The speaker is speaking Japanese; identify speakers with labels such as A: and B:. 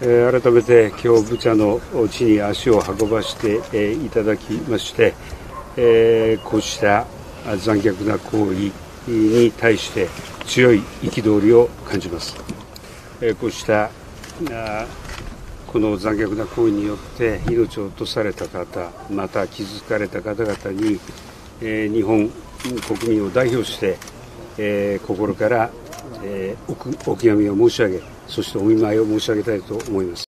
A: 改めて今日ブチャの地に足を運ばせていただきましてこうした残虐な行為に対して強い憤りを感じます。こうしたこの残虐な行為によって命を落とされた方また傷つかれた方々に日本国民を代表して心からお悔やみを申し上げそしてお見舞いを申し上げたいと思います。